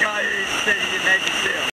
guy who said